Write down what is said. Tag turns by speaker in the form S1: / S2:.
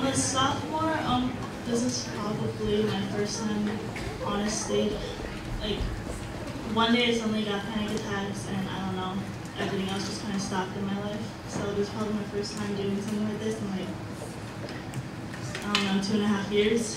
S1: I'm a sophomore. Um, this is probably my first time, honestly. Like, one day I suddenly got panic attacks, and I don't know, everything else just kind of stopped in my life. So this is probably my first time doing something like this in like, I don't know, two and a half years.